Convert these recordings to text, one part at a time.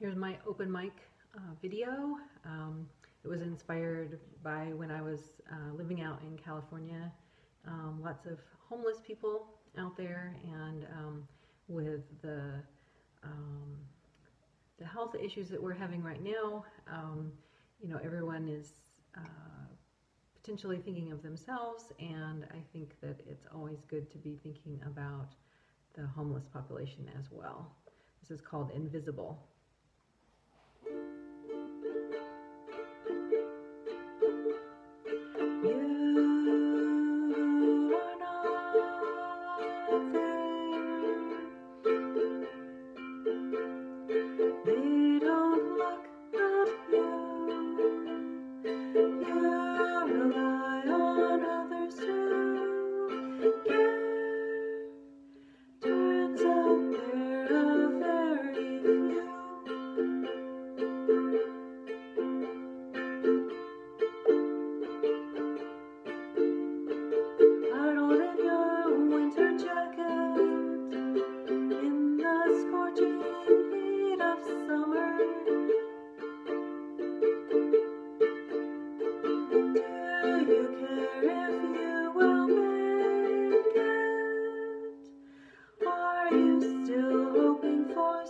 Here's my open mic uh, video. Um, it was inspired by when I was uh, living out in California. Um, lots of homeless people out there, and um, with the um, the health issues that we're having right now, um, you know, everyone is uh, potentially thinking of themselves, and I think that it's always good to be thinking about the homeless population as well. This is called Invisible.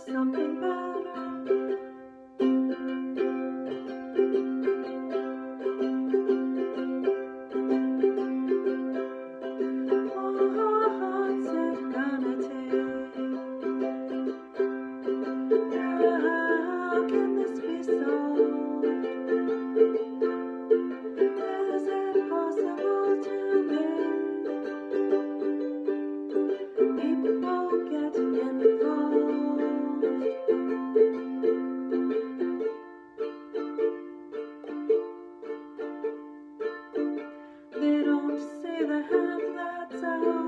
Something better? so